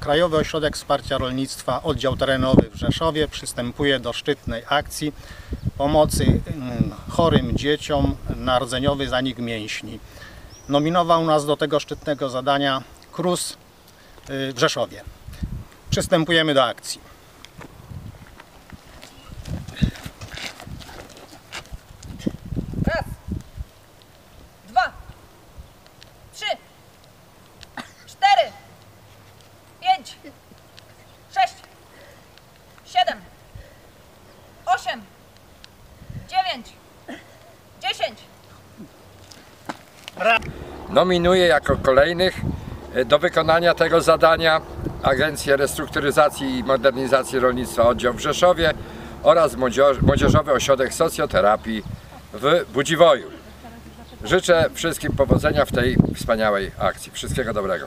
Krajowy Ośrodek Wsparcia Rolnictwa Oddział Terenowy w Rzeszowie przystępuje do szczytnej akcji pomocy mm, chorym dzieciom na rdzeniowy zanik mięśni. Nominował nas do tego szczytnego zadania KRUS y, w Rzeszowie. Przystępujemy do akcji. Pięć, sześć, siedem, osiem, dziewięć, dziesięć. Nominuję jako kolejnych e, do wykonania tego zadania Agencję Restrukturyzacji i Modernizacji Rolnictwa Oddział w Rzeszowie oraz Młodzież- Młodzieżowy Ośrodek Socjoterapii w Budziwoju. Życzę wszystkim powodzenia w tej wspaniałej akcji. Wszystkiego dobrego.